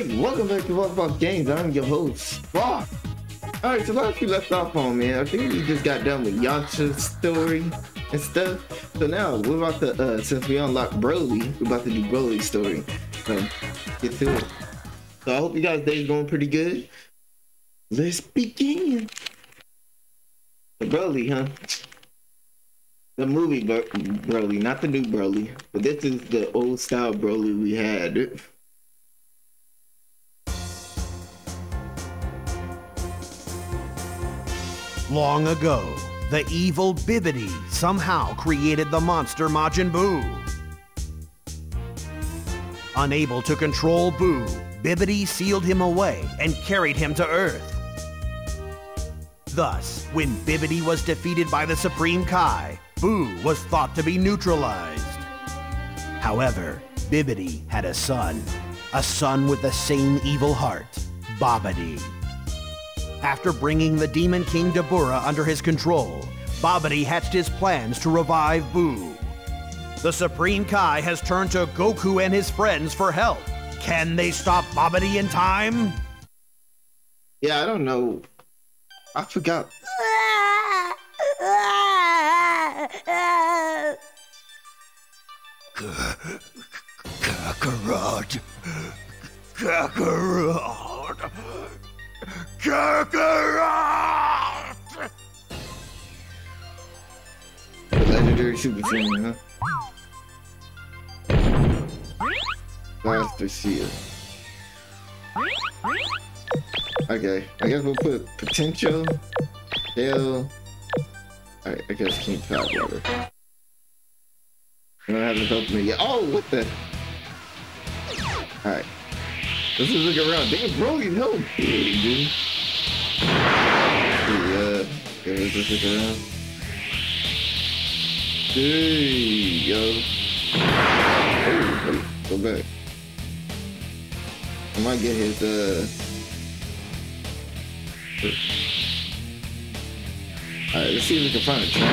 Alright, welcome back to Off Games. I'm your host, Fuck. Alright, so last we left off on, man, I think we just got done with Yamcha's story and stuff. So now, we're about to, uh, since we unlocked Broly, we're about to do Broly's story. So, get to it. So I hope you guys' day's going pretty good. Let's begin. The Broly, huh? The movie Bro- Broly, not the new Broly, but this is the old style Broly we had. Long ago, the evil Bibidi somehow created the monster Majin Buu. Unable to control Buu, Bibidi sealed him away and carried him to Earth. Thus, when Bibidi was defeated by the Supreme Kai, Buu was thought to be neutralized. However, Bibidi had a son, a son with the same evil heart, Babidi. After bringing the Demon King Dabura under his control, Babidi hatched his plans to revive Buu. The Supreme Kai has turned to Goku and his friends for help. Can they stop Babidi in time? Yeah, I don't know. I forgot. Kakarot! Kakarot! Kakarot! Legendary Super Saiyan, huh? Blaster Shield. Okay, I guess we'll put potential, tail. Alright, I guess King Cloud Water. I don't have this open yet. Oh, what the? Alright. Let's just look around. Damn, Broly's hell big, dude. Yeah, okay, let's just look around. You go. Oh, go back. I might get his, uh... Alright, let's see if we can find a train.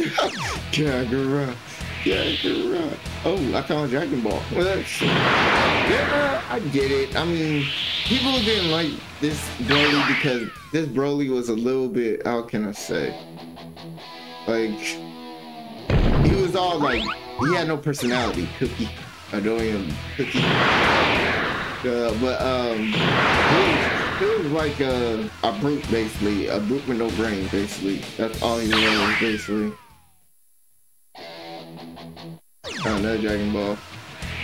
Okay. Kakarot. Kakarot. Oh, I found Dragon Ball. Well, that's... Yeah, I get it. I mean, people didn't like this Broly because this Broly was a little bit, how can I say? Like, he was all like, he had no personality. Cookie. Annoying Cookie. Uh, but, um, he was, he was like a, a brute, basically. A brute with no brain, basically. That's all he was, basically. Oh, another Dragon Ball.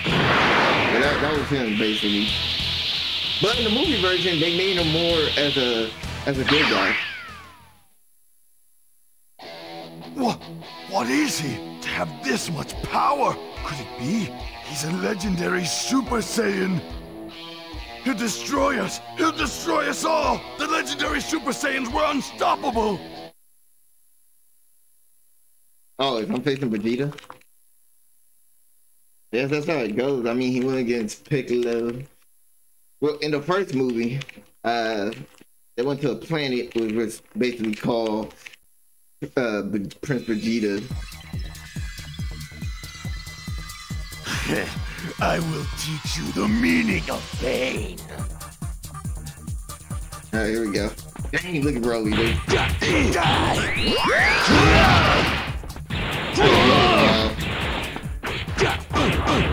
But that, that was him, basically. But in the movie version, they made him more as a as a good guy. What? What is he? To have this much power? Could it be? He's a legendary Super Saiyan. He'll destroy us. He'll destroy us all. The legendary Super Saiyans were unstoppable. Oh, if I'm facing Vegeta? Yes, that's how it goes. I mean, he went against Piccolo. Well, in the first movie, uh, they went to a planet which was basically called uh, Prince Vegeta. I will teach you the meaning of pain. All right, here we go. Dang, look at Broly, dude. Yeah!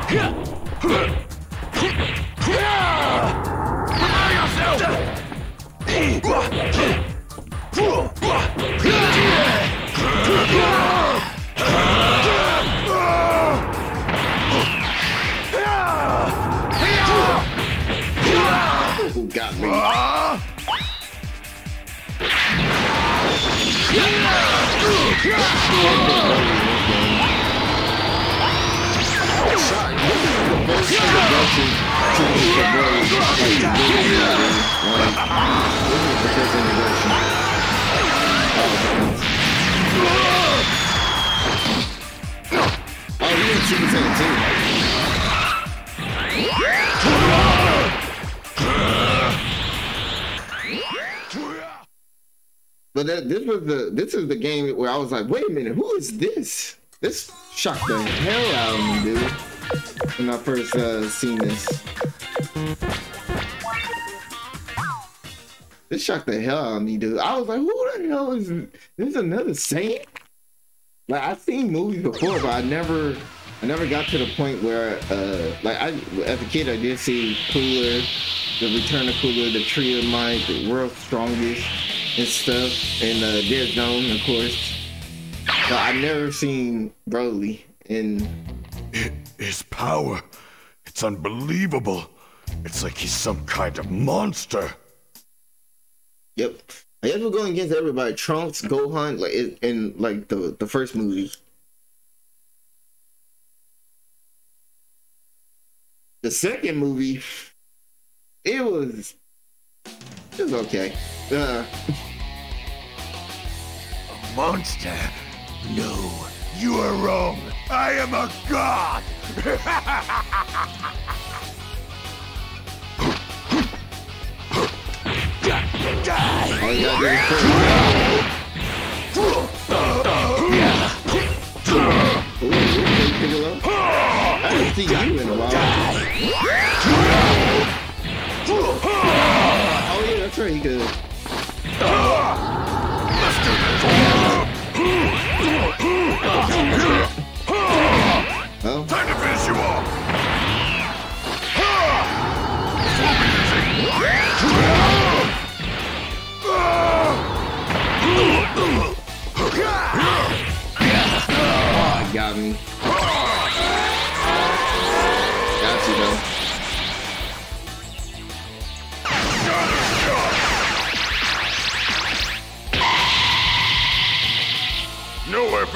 But that, this was the this is the game where I was like, wait a minute, who is this? this shocked the hell out of me, dude. When I first uh, seen this. This shocked the hell out of me, dude. I was like, who the hell is this? Is another Saiyan? Like I've seen movies before, but I never I never got to the point where uh like I as a kid I did see Cooler, the Return of Cooler, the Tree of Might, the World's Strongest and stuff, and uh Dead Zone, of course. But I never seen Broly and It is power. It's unbelievable. It's like he's some kind of monster. Yep. I guess we're going against everybody. Trunks, Gohan, like in, in like the the first movie. The second movie, it was it was okay. Uh, A monster? No, you are wrong. I am a god. all you gotta do is put- Ooh, okay, Piccolo. I haven't seen you in a while. Oh yeah, that's right. He could. Time to finish you off. oh, got me.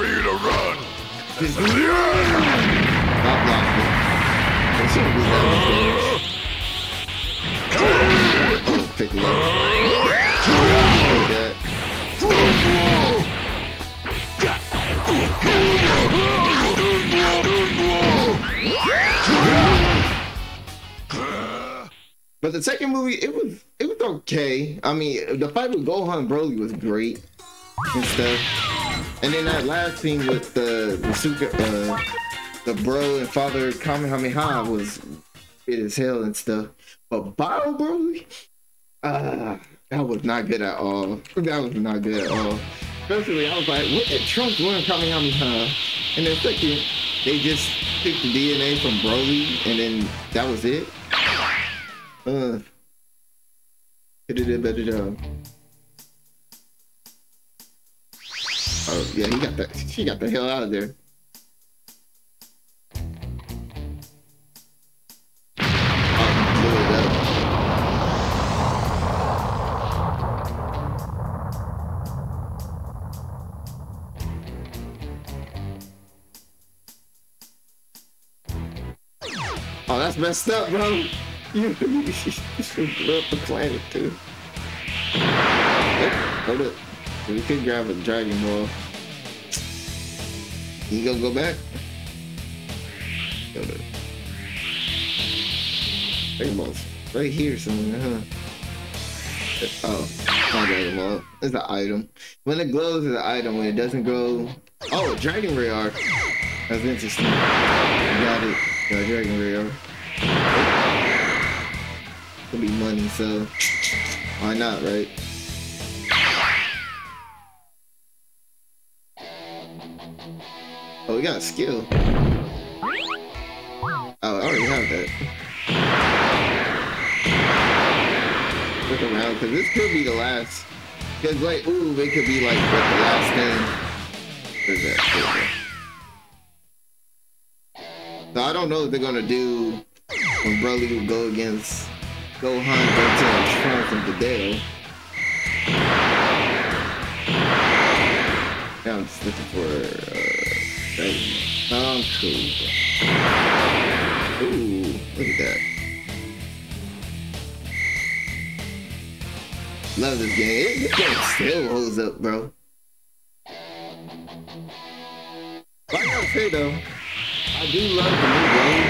For you to run. Not block me. That shouldn't be that much damage. Oh, pick him. Take that. But the second movie, it was it was okay. I mean, the fight with Gohan and Broly was great and stuff. And then that last scene with the the uh, the bro and father Kamehameha was it as hell and stuff. But Bio Broly, uh, that was not good at all. That was not good at all. Especially, I was like, what did Trunks learn Kamehameha? And then second, they just took the DNA from Broly, and then that was it. Uh, could have did a better job. Oh yeah, he got that. She got the hell out of there. Oh, it that's messed up, bro. You, should blow up the planet, too. Oh, hold up. We could grab a Dragon Ball. You gonna go back? Dragon Ball's right here somewhere, huh? Oh, not Dragon Ball. It's an item. When it glows, it's an item. When it doesn't glow... Oh, Dragon Ray Arc. That's interesting. Got it. Got Dragon Ray Arc. Could be money, so why not, right? We got a skill. Oh, I already have that. Look around, because this could be the last. Because, like, ooh, it could be like the last thing. That? Where's that? So I don't know what they're gonna do when Broly will go against Gohan, Goten, Trunks and Videl. Yeah, I'm just looking for uh Cool. Ooh, look at that. Love this game. This game still holds up, bro. But I say though, I do love the new game.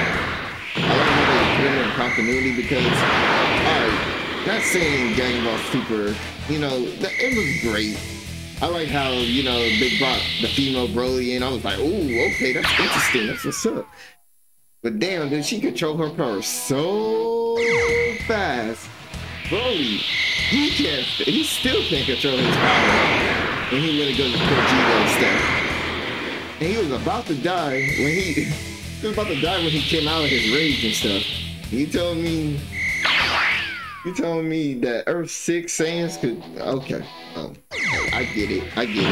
I like they put it in continuity because, alright, that in Dragon Ball Super, you know, it was great. I like how you know they brought the female Broly in. I was like, ooh, okay, that's interesting. That's what's up. But damn, dude, she control her power so fast. Broly, he can't. He still can't control his power. And he went to go to Gogeta and stuff. And he was about to die when he, he was about to die when he came out of his rage and stuff. You told me you telling me that Earth Six Saiyans could? Okay, oh, I get it. I get it.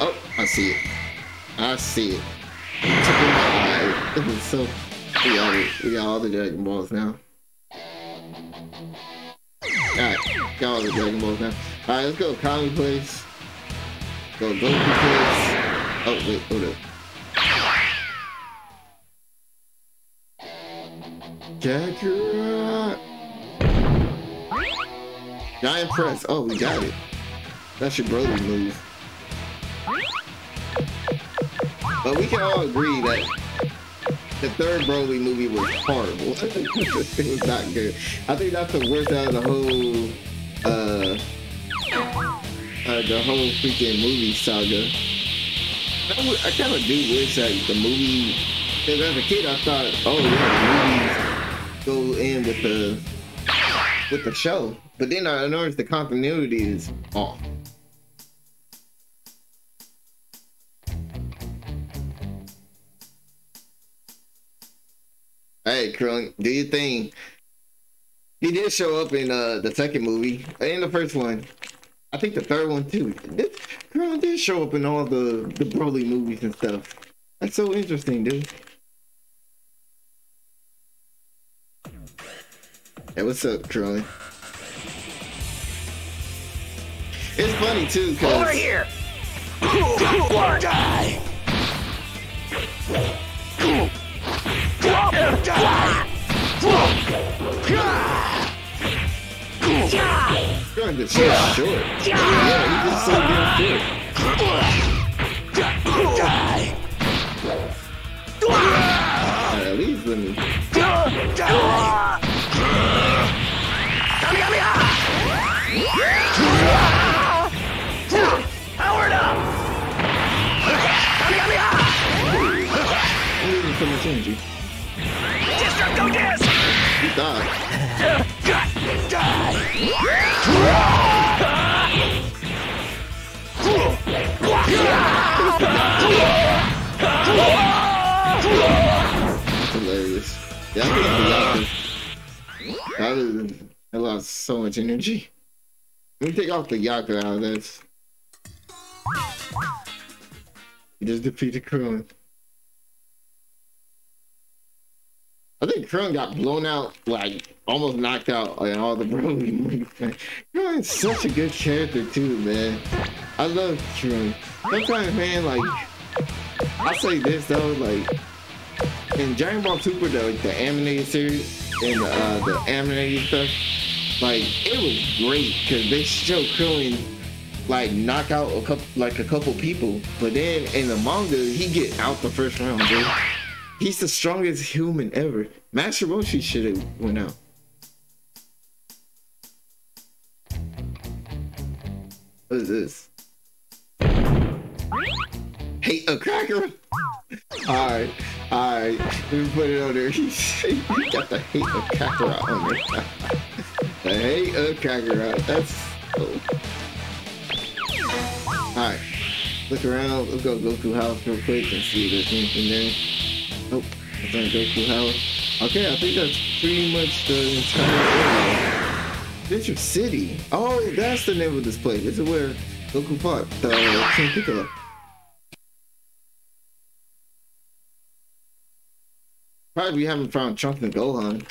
Oh, I see it. I see it. Took so we got it. We got all the Dragon Balls now. Alright, got all the Dragon Balls now. Alright, let's go Kami place. Go Goku place. Oh wait, hold up. Kakarot! Giant press. Oh, we got it. That's your brother move. But we can all agree that the third Broly movie was horrible. it was not good. I think that's the worst out of the whole, uh, uh the whole freaking movie saga. I, I kind of do wish that the movie, because as a kid I thought, oh yeah, movies go in with the with the show. But then I noticed the continuity is off. Hey, Krillin, do you think he did show up in uh, the second movie in the first one? I think the third one too. This Krillin did show up in all the the Broly movies and stuff. That's so interesting, dude. Hey, what's up, Troy? It's funny too, cause over here. Or die. Trying to so short. Yeah, he just so damn short. At least let me. Powered up! Shinji. Destructo Disc! You died. That's hilarious. Yeah, I think that is, I lost so much energy. Let me take off the Yaku out of this. He just defeated Krillin. I think Krillin got blown out, like almost knocked out in all the Broly. Krillin's such a good character too, man. I love Krillin. Sometimes, man, like I say this though, like in Dragon Ball Super, the, like, the animated series and uh, the animated stuff, like it was great because they show Krillin like knock out a couple like a couple people, but then in the manga he get out the first round, dude. He's the strongest human ever. Master Roshi should have went out. What is this? Hate a cracker? Alright, alright. Let me put it on there. He got the hate of Kakarot on there. the hate uh, of Kakarot. That's cool. Alright. Look around. Let's go Goku house real quick and see if there's anything there. Nope. It's on Goku house. Okay, I think that's pretty much the entire area. Venture City. Oh, that's the name of this place. This is where Goku fought the King Piccolo. Probably we haven't found Trunks and Gohan.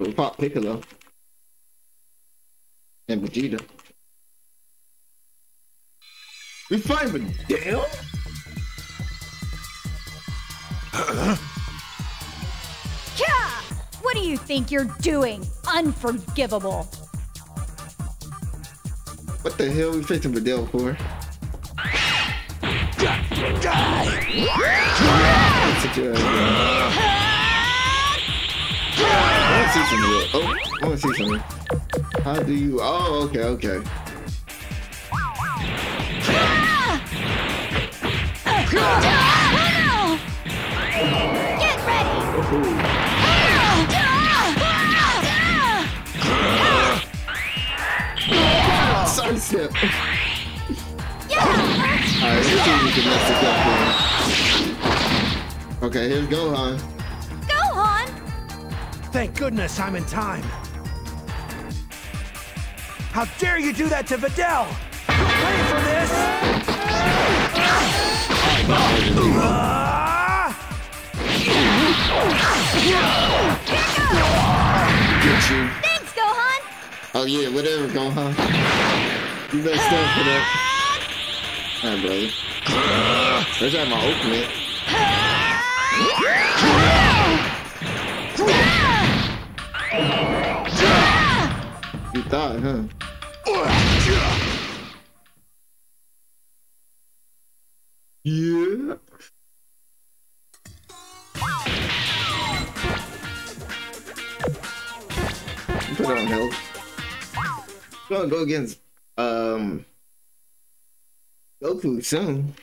We fought Piccolo. And Vegeta. We fight Videl? Yeah! What do you think you're doing? Unforgivable. What the hell are we facing Videl for? Die! wanna see some real. Oh, I wanna see something. How do you? Oh, okay, okay. Get ready! Sidestep. Alright, let's see if we can mess this up for. Okay, here's Gohan. Gohan! Thank goodness I'm in time. How dare you do that to Videl? Ready for this? Get you. Thanks, Gohan! Oh yeah, whatever, Gohan. You better stand for that. Alright, brother. Let's have my ultimate. Thought, huh? Yeah. Put on health. Gonna go against um Goku soon.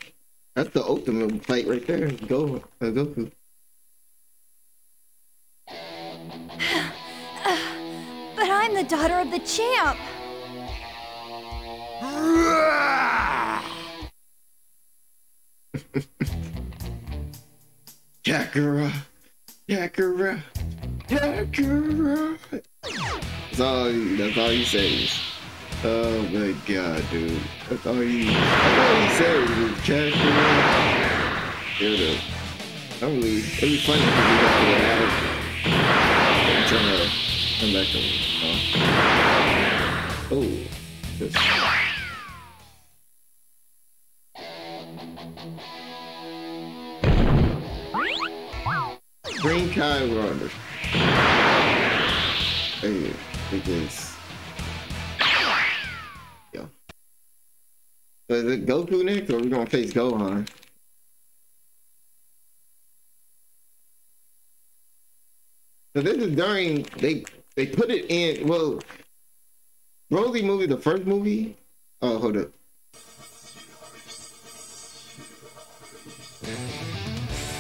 That's the ultimate fight right there. Go uh, Goku. Daughter of the champ! Kakarot. Kakarot. Kakarot. That's all that's all he says. Oh my god, dude. That's all he that's all he says is Kakarot. Here it is. I'm really it'd be funny if we got come back to uh, Oh this. Green Kai Runner. Hey, because Yo. So is it Goku next or we gonna face Gohan? So this is during they they put it in well Broly movie, the first movie. Oh hold up.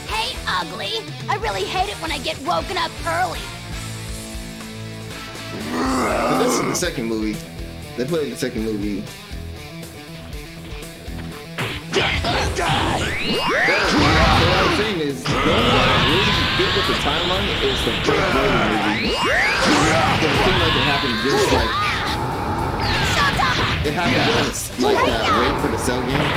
Hey, ugly! I really hate it when I get woken up early. But this is the second movie. They put it in the second movie. But what I'm saying is, the only one that really fit with the timeline is the first movie. It seemed like it happened just like it happened just like that, right for the cell game.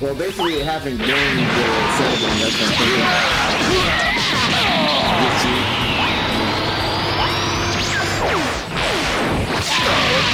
Well, basically, it happened during the cell game. That's what I'm thinking. Get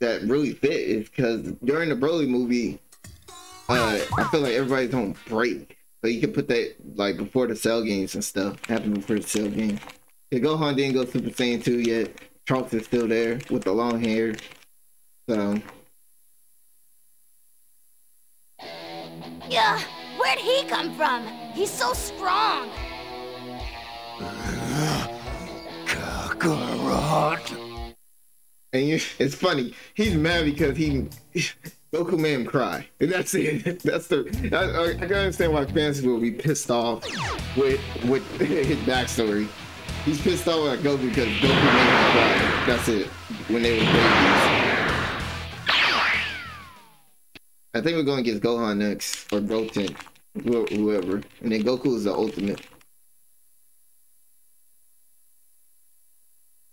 that really fit is because during the Broly movie, uh, I feel like everybody's on break. So you can put that like before the cell games and stuff. Happened before the cell game. Yeah, Gohan didn't go Super Saiyan 2 yet. Trunks is still there with the long hair. So Yeah, where'd he come from? He's so strong. Kakarot. And you, it's funny. He's mad because he Goku made him cry, and that's it. That's the. I, I, I can understand why fans will be pissed off with with his backstory. He's pissed off at Goku because Goku made him cry. That's it. When they were babies. I think we're going to get Gohan next, or Goten, whoever. And then Goku is the ultimate.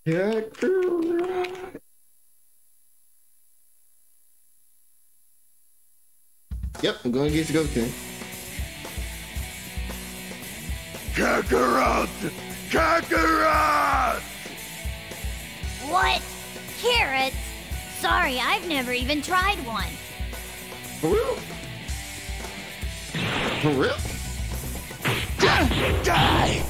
Yeah, girl. Yep, I'm going to get Goku. Kakarot! Kakarot! What? Carrots? Sorry, I've never even tried one. For real? For real? Die!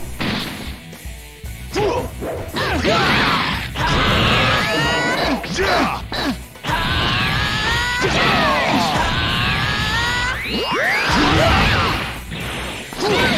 He's got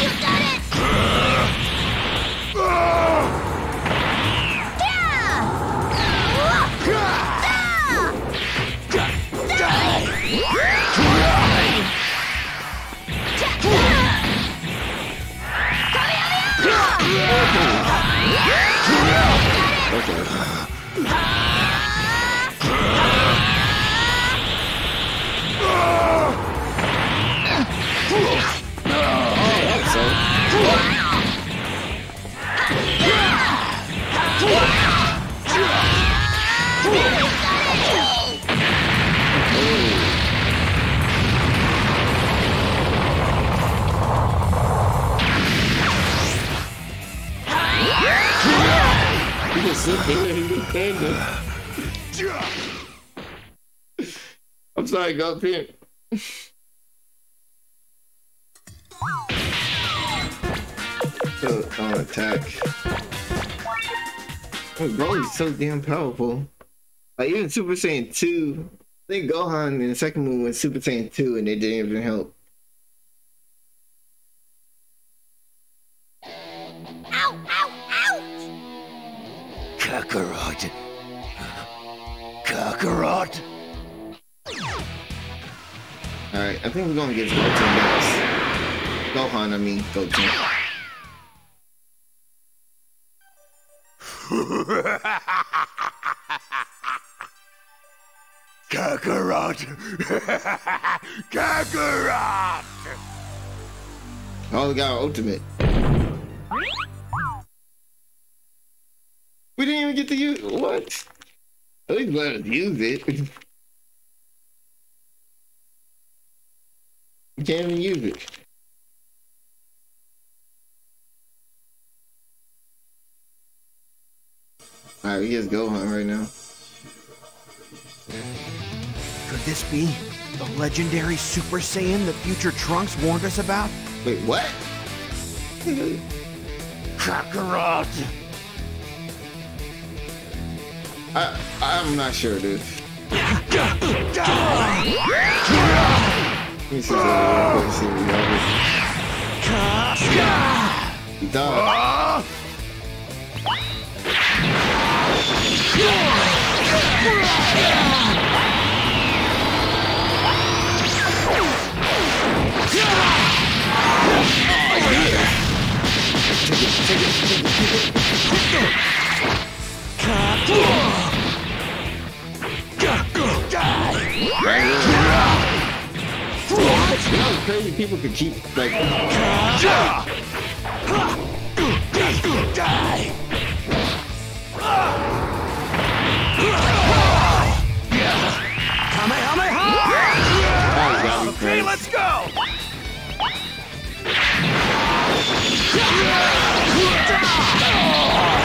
I'm sorry, go here. So, uh, attack. Oh, bro, he's so damn powerful. Like even Super Saiyan 2, I think Gohan in the second movie went Super Saiyan 2 and it didn't even help. Kakarot! Kakarot! Alright, I think we're gonna get Goten next. Gohan, I mean, Goten. Kakarot! Kakarot! Oh, we got our ultimate. Even get to use what? At least let us use it. we can't even use it. Alright, we just Gohan right now. Could this be the legendary Super Saiyan the future Trunks warned us about? Wait, what? Kakarot! I, I'm not sure, dude. Uh, Let me see something real quick, see what we got. He died. You know, it's crazy people could keep like gotta be crazy. let's go! Damn,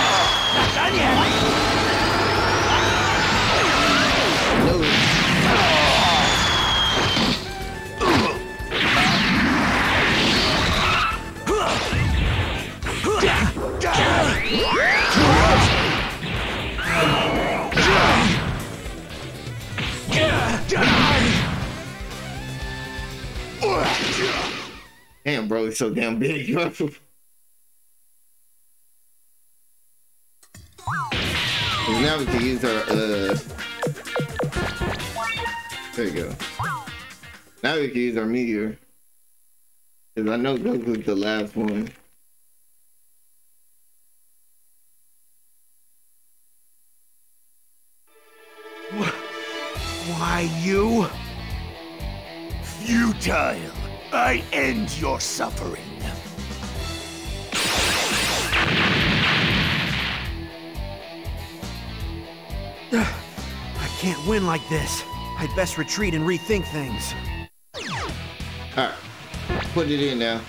he's so damn big. Now we can use our uh there you go. Now we can use our meteor. Cause I know Goku's the last one. Why, you? futile. I end your suffering. I can't win like this. I'd best retreat and rethink things. Alright. Put it in now.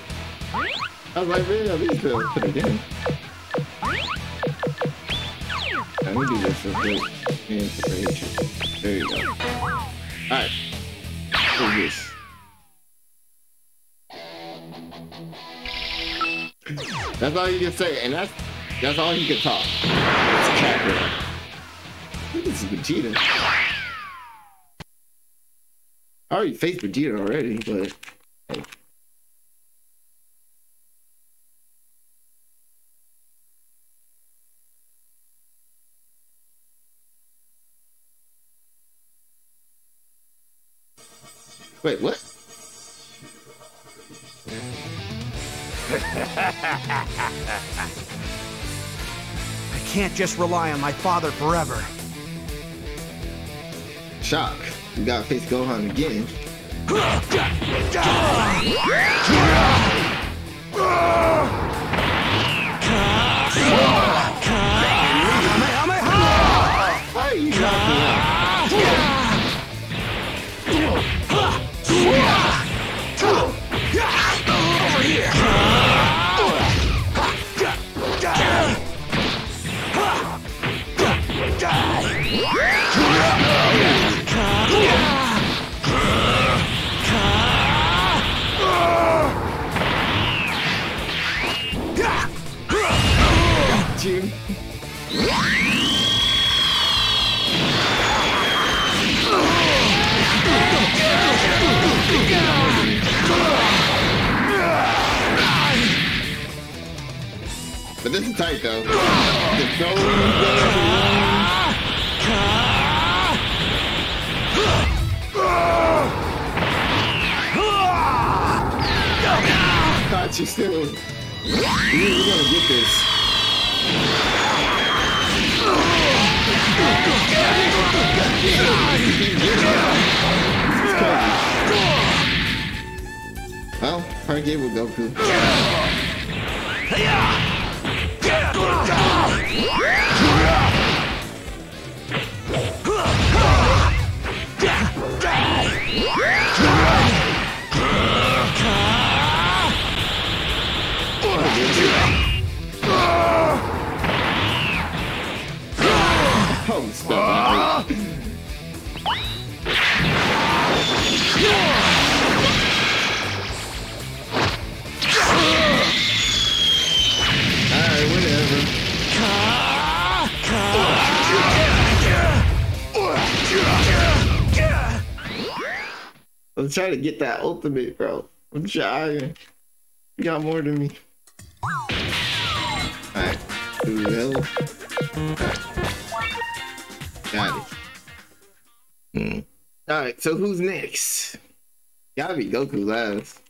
I was like, man, at least uh, put it in. Let me do this real quick. Inspiration. There you go. Alright. Do this. That's all you can say, and that's that's all you can talk. It's Kakarot. This is Vegeta. I already faced Vegeta already, but. Wait, what? I can't just rely on my father forever. Shock. You gotta face Gohan again. How are you But this is tight though. Throwing goes Thought you still. You're gonna get this. Well, probably gave with Goku. Alright, whatever. I'm trying to get that ultimate, bro. I'm trying. You got more than me. Alright. Do hell. Got it. Hmm. Alright, so who's next? Gotta be Goku last.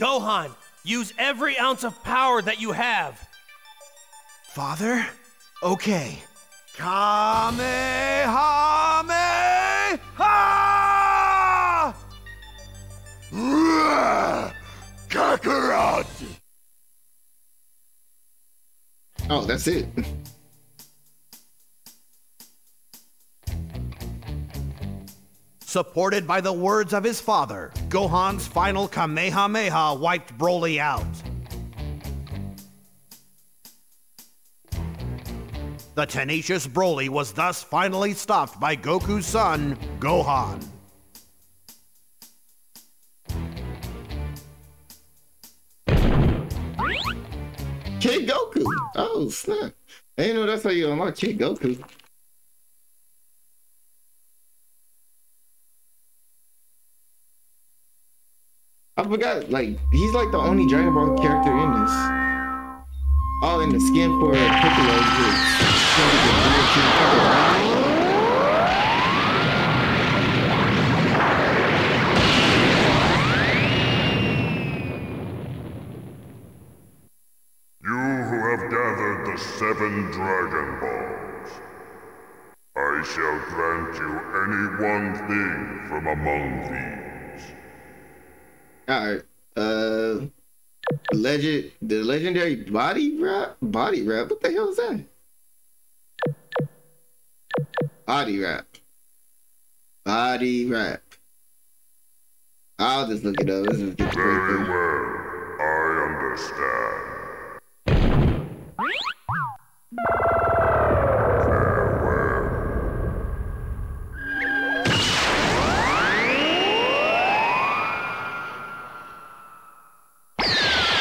Gohan, use every ounce of power that you have. Father? Okay. Kamehameha! Rah! Kakarot! Oh, that's it. Supported by the words of his father, Gohan's final Kamehameha wiped Broly out. The tenacious Broly was thus finally stopped by Goku's son, Gohan. Goku. Oh, snap. I didn't know that's how you unlock Kid Goku. I forgot, like, he's like the only Dragon Ball character in this. All in the skin for Piccolo. is- You who have gathered the seven Dragon Balls. I shall grant you any one thing from among these. All right. Uh, legend, the legendary body wrap, body wrap. What the hell is that? Body wrap. Body wrap. I'll just look it up. Let's just get the Very well. I understand.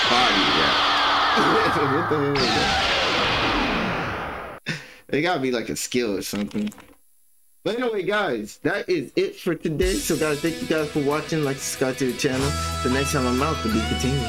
Body wrap. what the hell is? It gotta be like a skill or something. But anyway, guys, that is it for today. So, guys, thank you guys for watching. Like, subscribe to the channel. The next time I'm out, to be continued.